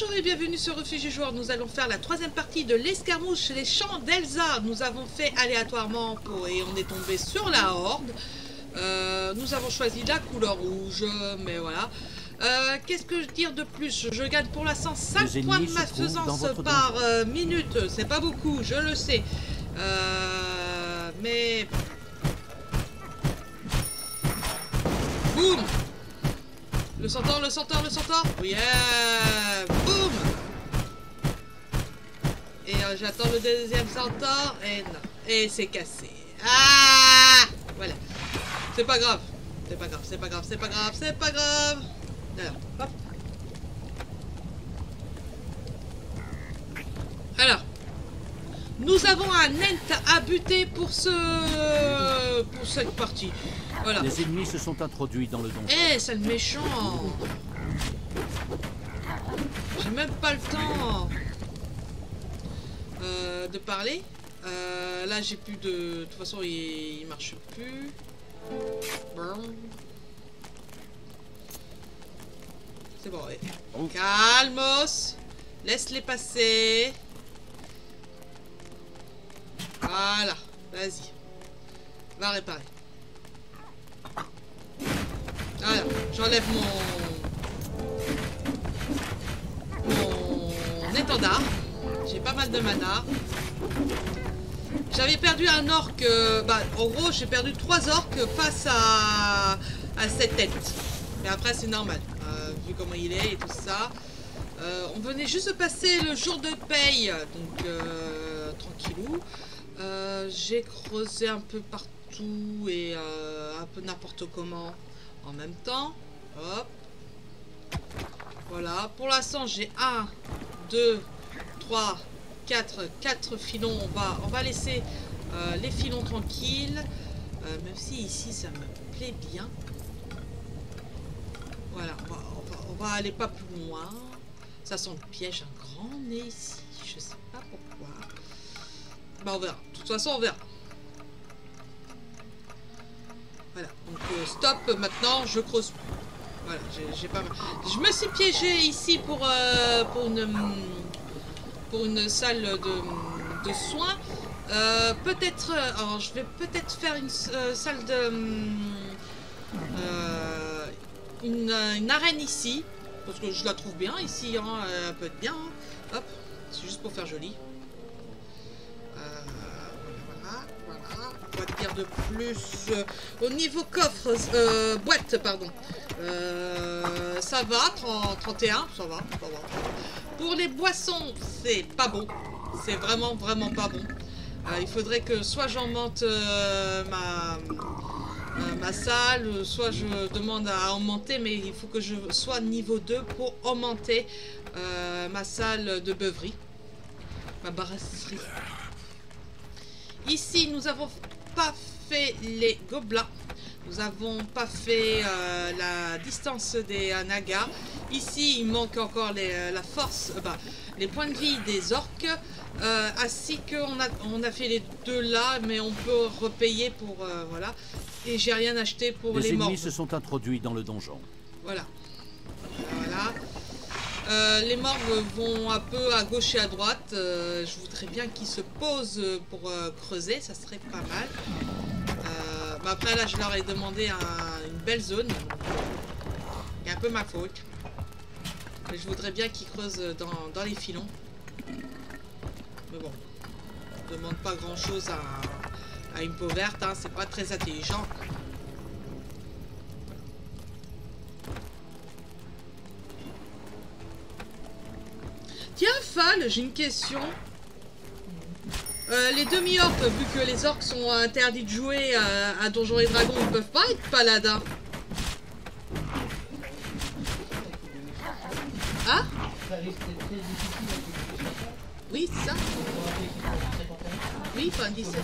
Bonjour et bienvenue sur Refuge Joueur. Nous allons faire la troisième partie de l'escarmouche, les champs d'Elsa. Nous avons fait aléatoirement pour... et on est tombé sur la horde. Euh, nous avons choisi la couleur rouge, mais voilà. Euh, Qu'est-ce que je dire de plus? Je gagne pour l'instant 5 Les points de ma faisance par euh, minute. C'est pas beaucoup, je le sais. Mais... Boum Le centaure, le centaure, le centaure Yeah Boum Et euh, j'attends le deuxième centaure et non. Et c'est cassé. Ah Voilà. C'est pas grave. C'est pas grave, c'est pas grave, c'est pas grave, c'est pas grave. Alors, hop. Alors, nous avons un ent à buter pour ce pour cette partie. Voilà. Les ennemis se sont introduits dans le donjon. Eh, c'est le méchant J'ai même pas le temps euh, de parler. Euh, là, j'ai plus de... De toute façon, il, il marche plus. C'est bon, ouais. Oh. Calmos Laisse-les passer. Voilà. Vas-y. Va réparer. Voilà, j'enlève mon... mon étendard. J'ai pas mal de mana. J'avais perdu un orc... bah, en gros, j'ai perdu trois orques face à... à cette tête. Mais après, c'est normal. euh, vu comment il est et tout ça. Euh, on venait juste de passer le jour de paye. Donc, euh, tranquillou. Euh, j'ai creusé un peu partout et euh, un peu n'importe comment en même temps. Hop. Voilà. Pour l'instant, j'ai 1, 2, 3, 4, 4 filons. On va, on va laisser euh, les filons tranquilles. Même si ici, ça me plaît bien. Voilà. On va, on va, on va aller pas plus loin. Ça sent le piège un grand nez ici. Je sais pas pourquoi. Bah, on verra. Façon, on verra. Voilà, donc euh, stop, maintenant je creuse plus. Voilà, j'ai- pas mal. Je me suis piégé ici pour, euh, pour, une, pour une salle de, soins. Euh, peut-être, alors je vais peut-être faire une salle de... une, une arène ici. Parce que je la trouve bien ici, hein, elle peut être bien. hein. Hop, c'est juste pour faire joli. De plus Euh, Au niveau coffre, euh, boîte, pardon. Euh, ça va, 30 31, ça va. Pour les boissons, c'est pas bon. C'est vraiment, vraiment pas bon. Il faudrait que soit j'augmente ma, ma salle, soit je demande à augmenter, mais il faut que je sois niveau 2 pour augmenter ma salle de beuverie, ma brasserie. Ici, nous avons pas fait les gobelins. Nous avons pas fait euh, la distance des euh, nagas. Ici, il manque encore les, euh, la force, euh, bah, les points de vie des orques. ainsi qu'on a, on a fait les deux là, mais on peut repayer pour... voilà. Et j'ai rien acheté pour Les les morts. ennemis se sont introduits dans le donjon. Voilà. Voilà. Euh, les morgues vont un peu à gauche et à droite. Euh, je voudrais bien qu'ils se posent pour euh, creuser, ça serait pas mal. Après là, je leur ai demandé un- une belle zone. C'est un peu ma faute. Mais je voudrais bien qu'ils creusent dans, les filons. Mais bon, on demande pas grand chose à, à une peau verte, hein, c'est pas très intelligent. J'ai une question. Euh, les demi-orques, vu que les orques sont interdits de jouer à, à Donjons et Dragons, ils peuvent pas être paladins. Ah Oui, c'est ça Oui, enfin 17.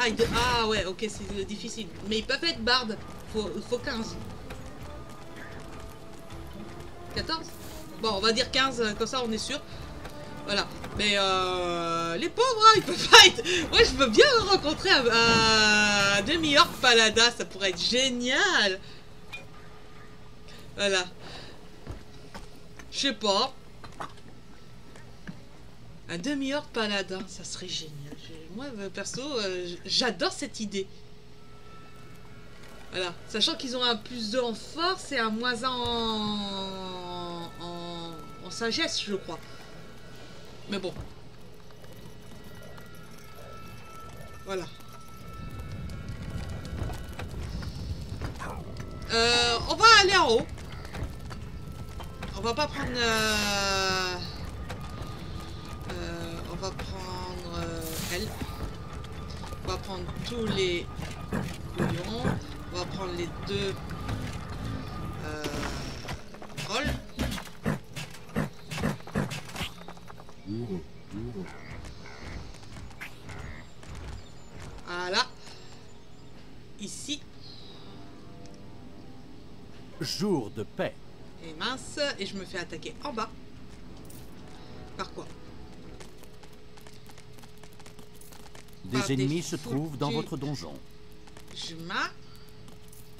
Ah, ah ouais, ok, c'est difficile. Mais ils peuvent être bardes. Faut, faut 15. 14 Bon, on va dire 15, euh, comme ça on est sûr. Voilà. Mais euh, les pauvres, hein, ils peuvent pas être... Moi, je veux bien rencontrer un, un demi-orc paladin, ça pourrait être génial. Voilà. Je sais pas. Un demi-heure paladin, ça serait génial. Moi, euh, perso, euh, j'adore cette idée. Voilà. Sachant qu'ils ont un plus 2 en force et un moins 1 en... en... en sagesse, je crois. Mais bon. Voilà. Euh, on va aller en haut. On va pas prendre... euh, euh, on va prendre elle. On va prendre tous les. On va prendre les deux Voilà. Ici. Jour de paix. Et mince. Et je me fais attaquer en bas. Par quoi? Des Par des ennemis se trouvent dans votre donjon. Je m'a.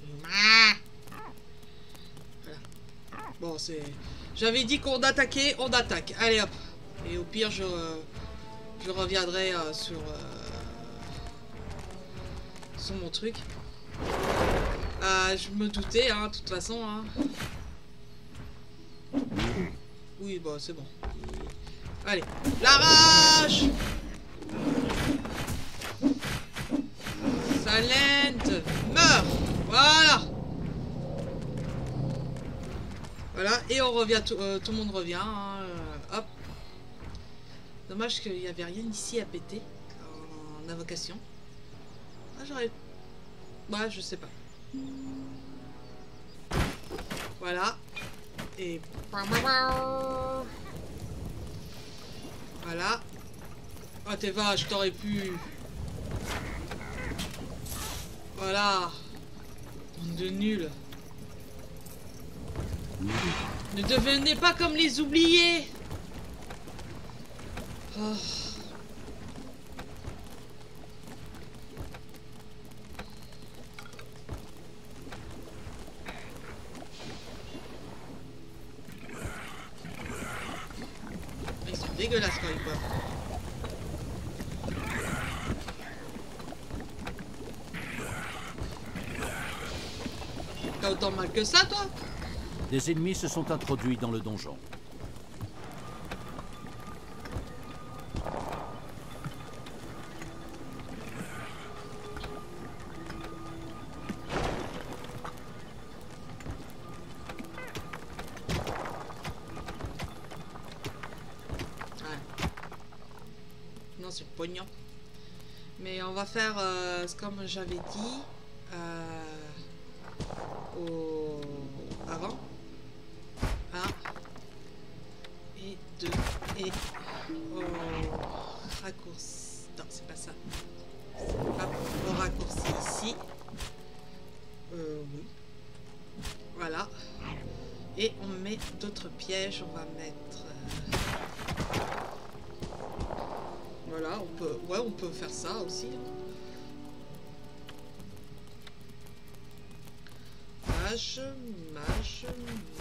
Je m'a. Voilà. Bon, c'est. J'avais dit qu'on attaquait, on attaque. Allez hop. Et au pire, je, reviendrai euh, sur. euh, sur mon truc. Euh, je me doutais, hein, de toute façon. Hein. Oui, bah c'est bon. Allez, la rage Salente, meurs Voilà Voilà, et on revient, tout, le monde revient. hein. Dommage qu'il n'y avait rien ici à péter en invocation. Ah, j'aurais. Ouais, je sais pas. Voilà. Et. Voilà. Ah, t'es vache, t'aurais pu. Voilà. De nuls. Ne devenez pas comme les oubliés. Ils sont dégueulasses quand ils peuvent. T'as autant mal que ça, toi? Des ennemis se sont introduits dans le donjon. Comme j'avais dit euh, au... avant. Un. Et deux. Et au raccourci. Non, c'est pas ça. Hop, au raccourci ici. Euh, oui. Voilà. Et on met d'autres pièges. On va mettre. euh, Voilà, on peut. Ouais, on peut faire ça aussi. hein. Mash'em, mash'em,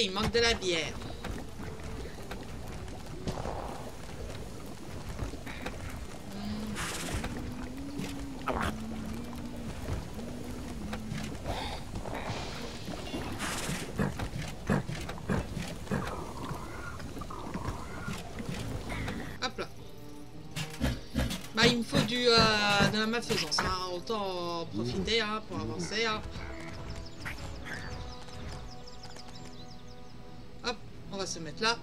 il manque de la bière. Hop là. Bah, il me faut du, euh, de la malfaisance. Hein. Autant profiter hein, pour avancer. Hein. Se mettre là.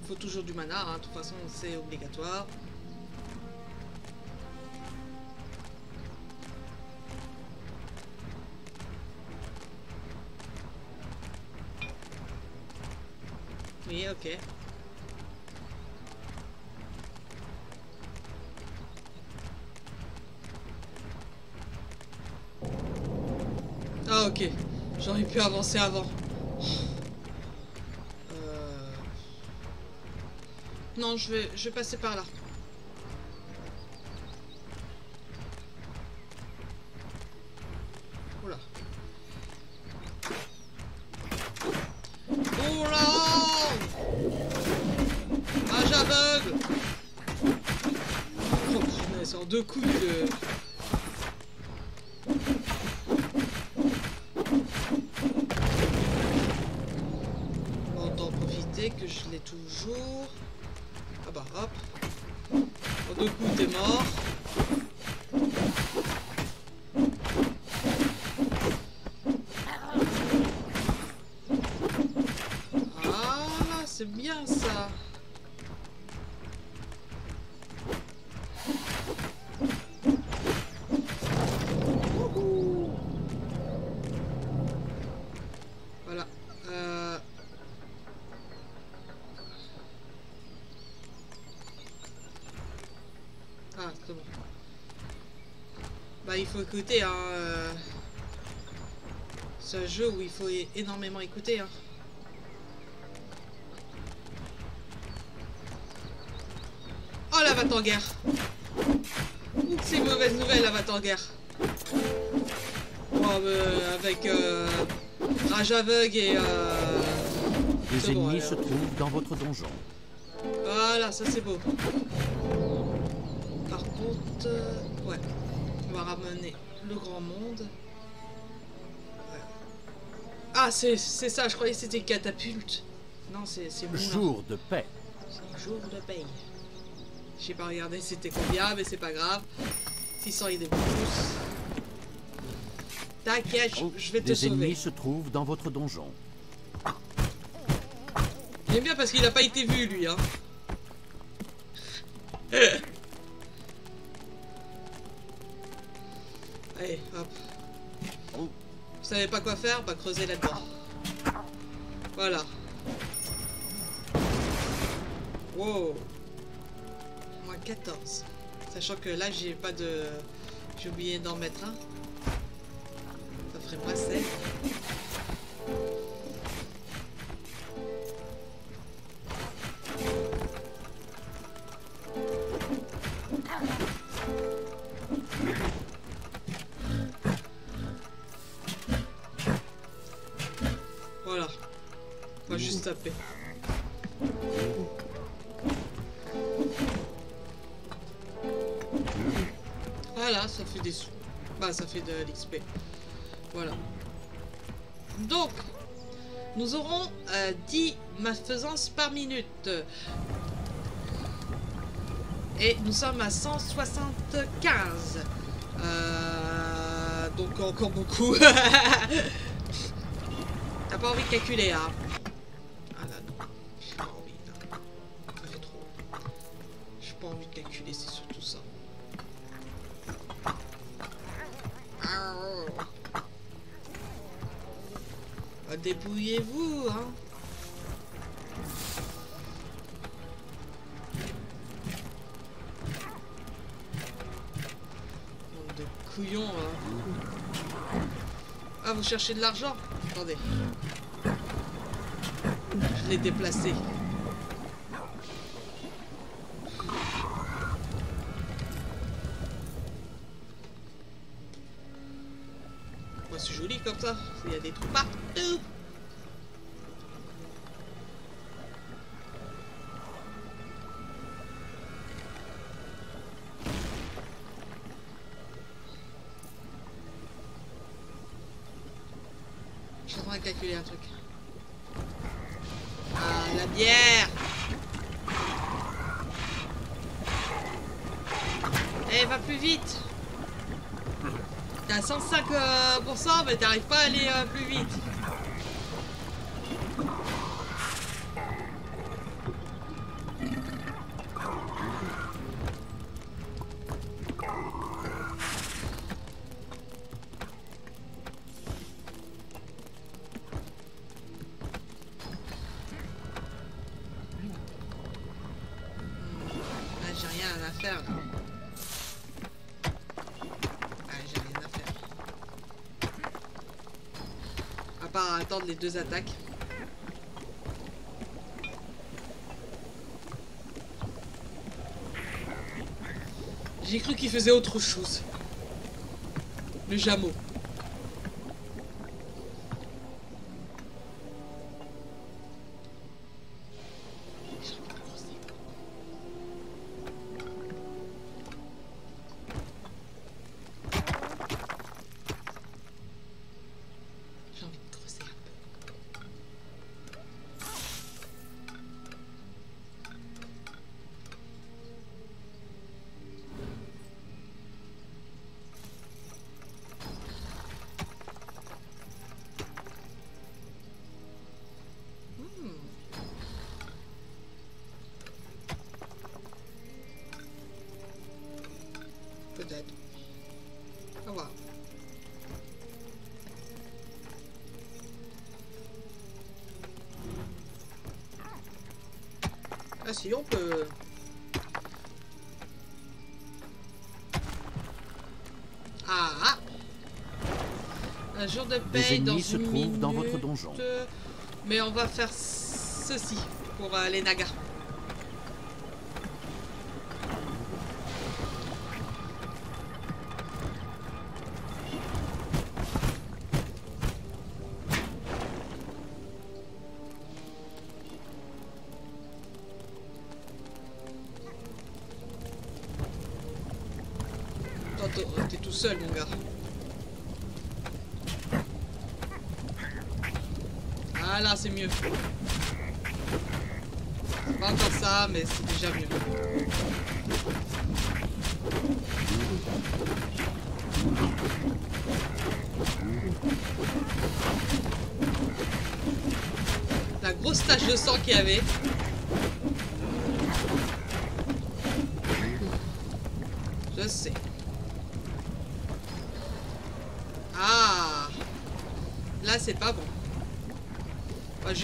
Il faut toujours du mana. Hein. De toute façon, c'est obligatoire. Avancer avant. Euh... Non, je vais, je vais passer par là. Oula. Oula Ah, j'aveugle Oh punaise, en deux coups Bah, il faut écouter, hein. euh, C'est un jeu où il faut énormément écouter, hein. Oh, la va en guerre Ouh, C'est une mauvaise nouvelle, la va en guerre Oh, avec euh, Rage aveugle et... Euh... C'est bon, ennemis se trouvent dans votre donjon. Voilà, ça c'est beau. Par contre, euh, ouais, va ramener le grand monde. Ah, c'est c'est ça, je croyais que c'était catapulte. Non, c'est. Jour de paix. Jour de paye. J'ai pas regardé c'était combien, mais c'est pas grave. 600 et des plus. T'inquiète, je- je vais te Des sauver. ennemis se trouvent dans votre donjon. J'aime bien parce qu'il a pas été vu lui hein. hop. Vous savez pas quoi faire Bah creuser là-dedans. Voilà. Wow. Moins 14. Sachant que là j'ai pas de... J'ai oublié d'en mettre un. Ça ferait moins 16. Voilà. Donc, nous aurons euh, 10 malfaisances par minute. Et nous sommes à 175. Euh, donc encore beaucoup. T'as pas envie de calculer, hein Ah là non. J'ai pas envie, trop. J'ai pas envie de calculer, c'est surtout ça. Ah, Débrouillez-vous, hein de couillons, hein. Ah, vous cherchez de l'argent? Attendez. Je l'ai déplacé. Il y a des trous partout. Je suis en train de calculer un truc. Ah, la bière Eh, va plus vite T'es à 105%, euh, mais t'arrives pas à aller euh, plus vite. Deux attaques. J'ai cru qu'il faisait autre chose. Le jameau. Ah si, on peut... Ah ah Un jour de paix dans se une trouvent dans votre minute. donjon. Mais on va faire ceci pour euh, les nagas. T'es- tout seul, mon gars. Ah là, c'est mieux. Pas encore ça, mais c'est déjà mieux. La grosse tache de sang qu'il y avait. Je sais. Ah Là, c'est pas bon. Bah,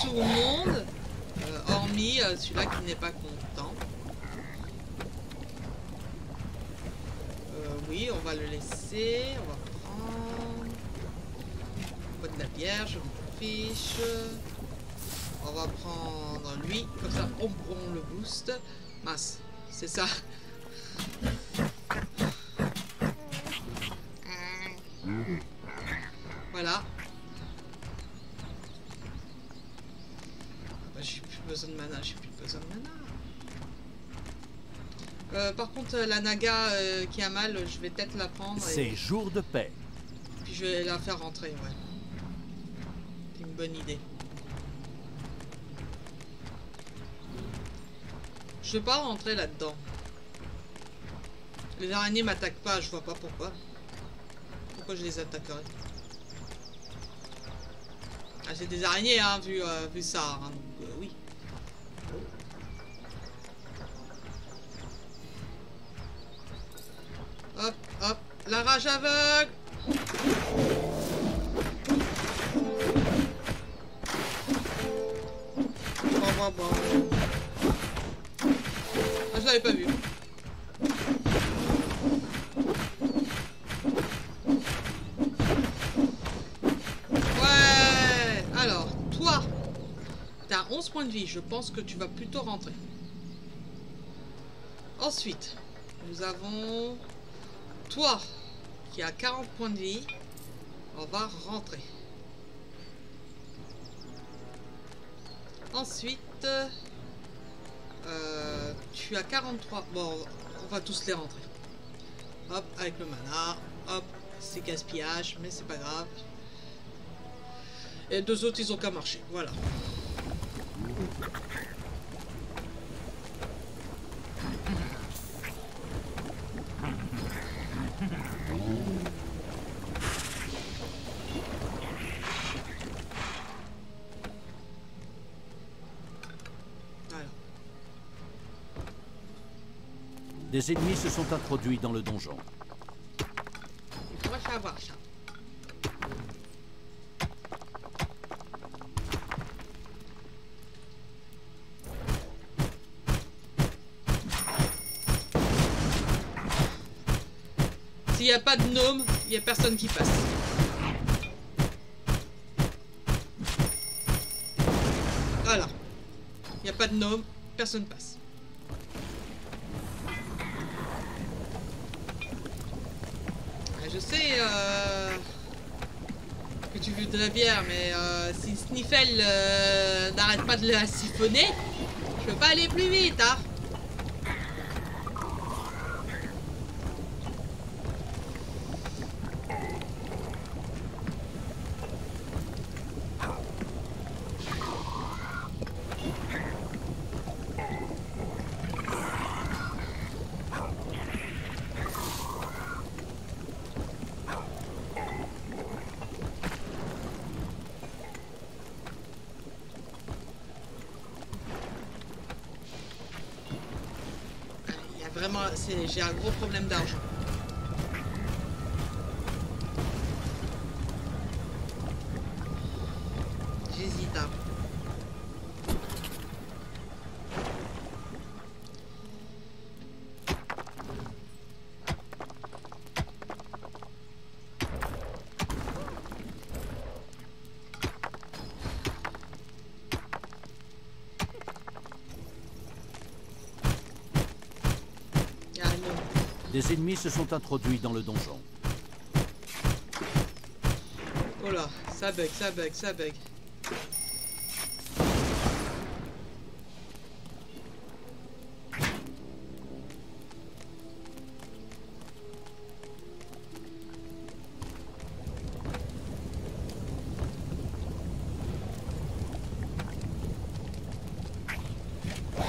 tout le monde, euh, hormis euh, celui-là qui n'est pas content. Euh, oui, on va le laisser. On va prendre. Pas de la bière, je m'en fiche. On va prendre lui, comme ça on, on le booste. Mince, c'est ça. Voilà. Bah, j'ai plus besoin de mana, j'ai plus besoin de mana. Euh, par contre, euh, la Naga euh, qui a mal, je vais peut-être la prendre et C'est jour de paix. puis je vais la faire rentrer, ouais. C'est une bonne idée. Je vais pas rentrer là-dedans. Les araignées m'attaquent pas, je vois pas pourquoi. Pourquoi je les attaquerais? Ah, c'est des araignées, hein, vu, euh, vu ça, hein, la rage aveugle Bon, bon, bon. Je l'avais pas vu. Ouais Alors, toi, t'as 11 points de vie. Je pense que tu vas plutôt rentrer. Ensuite, nous avons toi qui a 40 points de vie. On va rentrer. Ensuite, euh, tu as 43. Bon, on va tous les rentrer. Hop, avec le mana. Hop, c'est gaspillage, mais c'est pas grave. Et deux autres, ils ont qu'à marcher. Voilà. Des ennemis se sont introduits dans le donjon. Il faudrait savoir ça. S'il n'y a pas de gnome, il n'y a personne qui passe. Voilà. Il n'y a pas de gnome, personne passe. Tu voudrais bien, mais euh, si Sniffel euh, n'arrête pas de la siphonner, je peux pas aller plus vite, hein j'ai un gros problème d'argent. Des ennemis se sont introduits dans le donjon. Oh là, ça bug, ça bug, ça bug.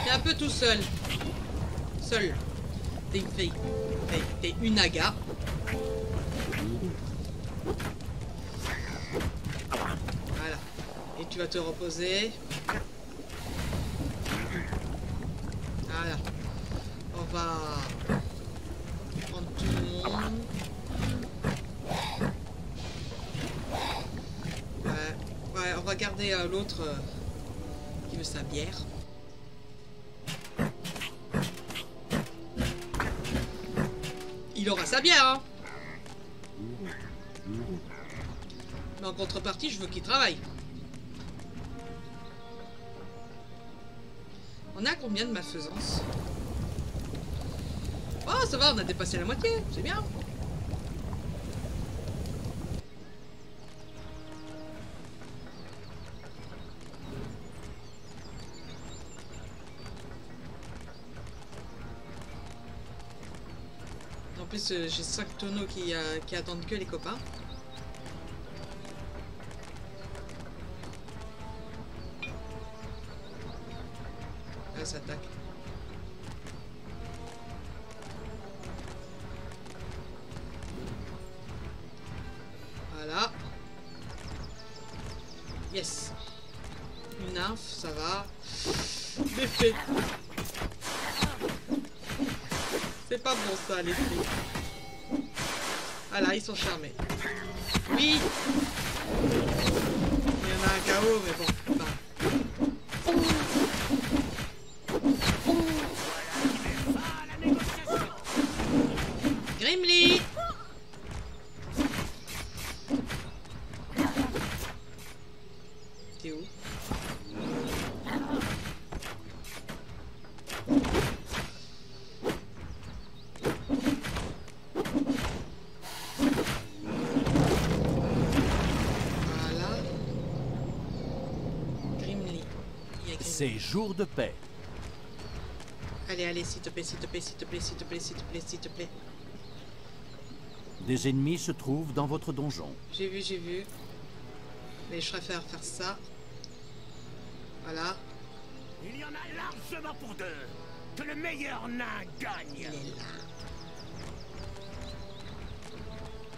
T'es un peu tout seul. Seul. T'es une fille. T'es une aga. Voilà. Et tu vas te reposer. Voilà. On va prendre tout le monde. Ouais, ouais on va garder euh, l'autre euh, qui veut sa bière. Sa bière. Hein. Mais en contrepartie, je veux qu'il travaille. On a combien de malfaisance Oh, ça va, on a dépassé la moitié. C'est bien. Plus, euh, j'ai 5 tonneaux qui, euh, qui attendent que les copains. Là, ça attaque. Sont. Oui C'est jour de paix. Allez, allez, s'il te plaît, s'il te plaît, s'il te plaît, s'il te plaît, s'il te plaît, s'il te plaît. Des ennemis se trouvent dans votre donjon. J'ai vu, j'ai vu. Mais je préfère faire ça. Voilà. Il y en a largement pour deux. Que le meilleur nain gagne. Il est là.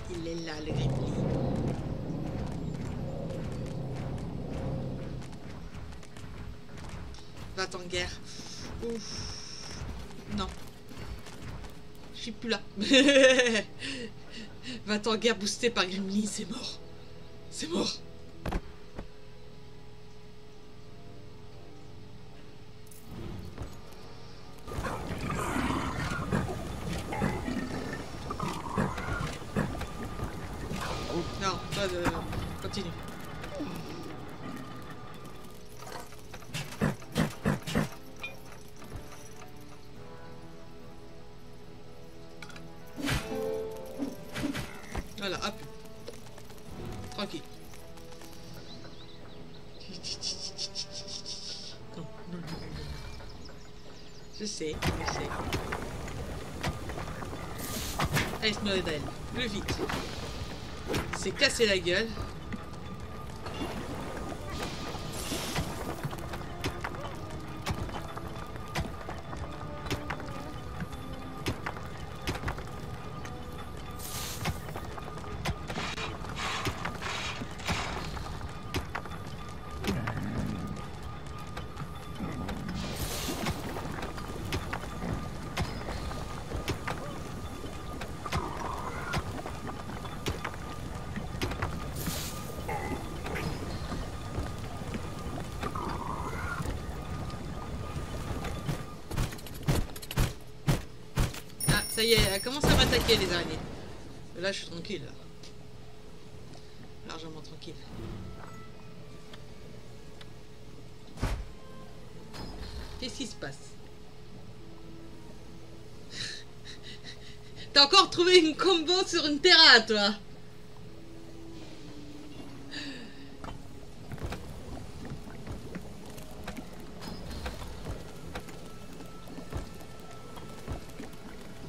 Il est là, le Grimly. En guerre. Ouf. Non. Je suis plus là. va en guerre boosté par Grimly, c'est mort. C'est mort. toi de... Continue. C'est cassé la gueule. Elle commence à m'attaquer les araignées. Là, je suis tranquille. Largement tranquille. Qu'est-ce qui se passe? T'as encore trouvé une combo sur une terra, toi?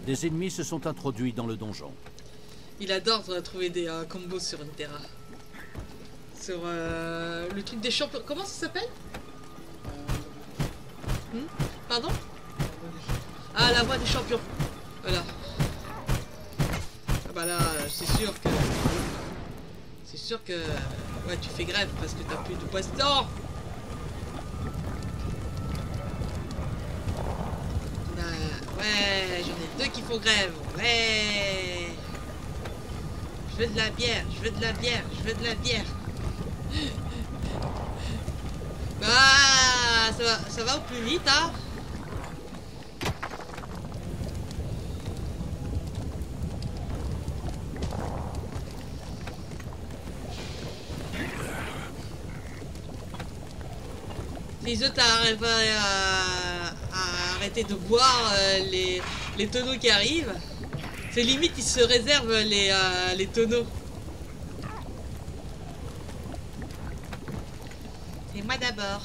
Des ennemis se sont introduits dans le donjon. Il adore euh, trouver des euh, combos sur une terra. Sur euh, le truc des champions. Comment ça s'appelle? Hmm? Pardon? Ah, la voix des champions. Voilà. Ah bah là, euh, c'est sûr que. C'est sûr que. Ouais, tu fais grève parce que t'as plus de passe-temps. Bah, qui font grève. Ouais. Je veux de la bière, je veux de la bière, je veux de la bière. Ah, ça va, ça va au plus vite, hein Les autres arrivent à, à arrêter de boire euh, les, les tonneaux qui arrivent. C'est limite, ils se réservent les, euh, tonneaux. C'est moi d'abord.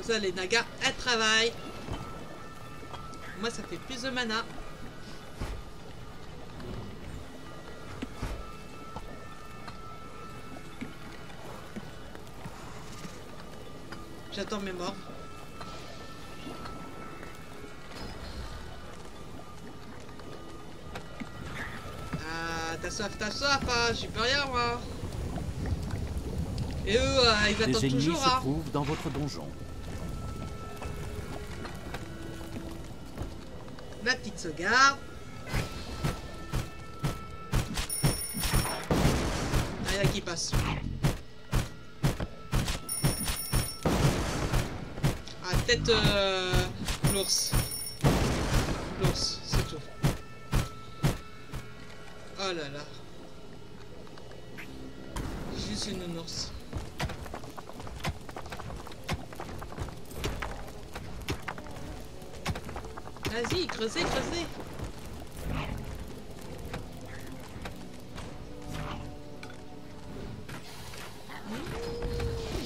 Comme ça, les nagas, elles travaillent. Moi, ça fait plus de mana. J'attends mes morts. Ah, t'as soif, t'as soif, hein, j'y peux rien, moi. Et eux, euh, ils attendent toujours, se hein. dans votre donjon. La petite sauvegarde. Il y qui passe. Ah, peut-être euh, l'ours. L'ours, c'est tout. Oh là là. Vas-y, creusez, creusez. Hmm,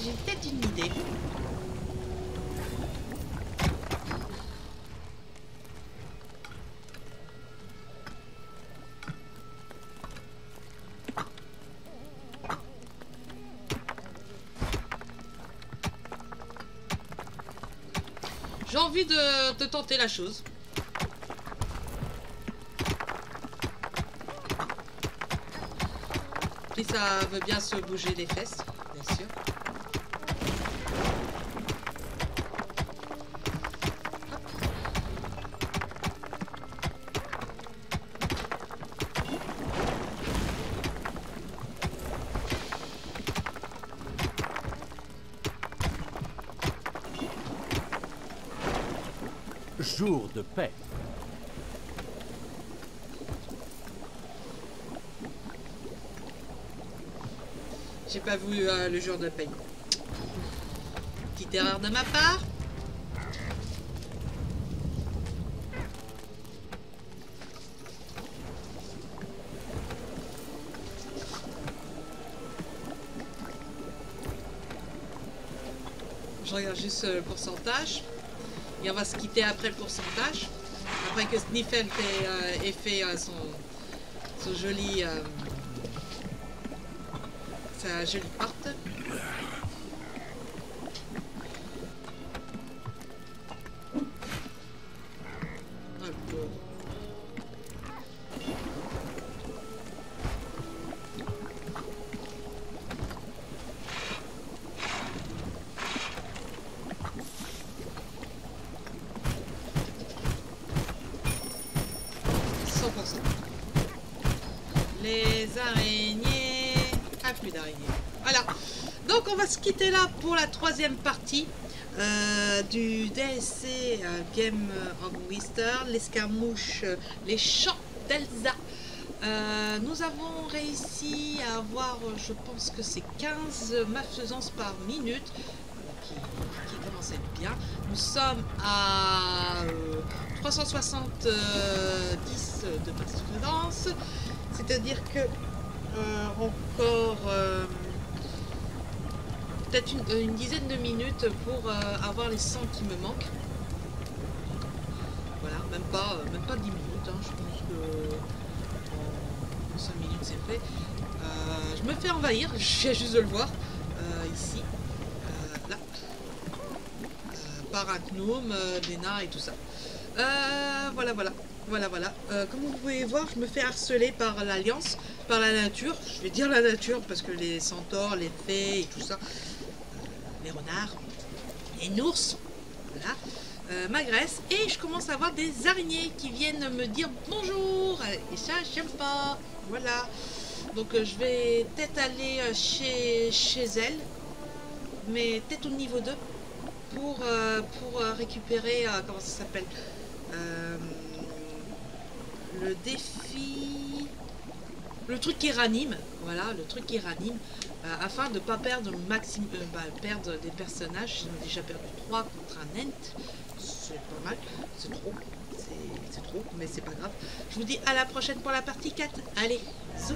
J'ai peut-être une idée. J'ai envie de, de tenter la chose. ça veut bien se bouger les fesses, bien sûr. Jour de paix. J'ai pas vu euh, le jour de paye. Petite erreur de ma part. Je regarde juste euh, le pourcentage. Et on va se quitter après le pourcentage. Après que Sniffel ait, euh, ait fait son joli... euh, sa jolie porte. Oh, le pauvre. Les araignées. Plus d'araignées. Voilà. Donc, on va se quitter là pour la troisième partie euh, du DSC euh, Game of Wister, l'escarmouche, euh, les chants d'Elsa. Nous avons réussi à avoir, je pense que c'est 15 malfaisances par minute, qui, commence à être bien. Nous sommes à euh, 370 de malfaisance, c'est-à-dire que encore euh, peut-être une, une dizaine de minutes pour euh, avoir les 100 qui me manquent. Voilà, même pas, euh, même pas 10 minutes, hein, je pense que en 5 minutes c'est fait. Euh, je me fais envahir, viens juste de le voir, euh, ici, euh, là, euh, par euh, des nains et tout ça. Euh, voilà, voilà, voilà, voilà. Euh, comme vous pouvez voir, je me fais harceler par l'Alliance, par la nature. Je vais dire la nature parce que les centaures, les fées et tout ça, euh, les renards, les ours, voilà, euh, m'agressent. Et je commence à avoir des araignées qui viennent me dire bonjour. Et ça, j'aime pas. Voilà. Donc euh, je vais peut-être aller chez, chez elle, mais peut-être au niveau 2 pour, pour récupérer, comment ça s'appelle Le défi... Le truc qui ranime, voilà, le truc qui ranime, euh, afin de ne pas perdre, maximum, perdre des personnages. J'en ai déjà perdu 3 contre un Ent, c'est pas mal, c'est trop, c'est c'est trop, mais c'est pas grave. Je vous dis à la prochaine pour la partie 4. Allez, zou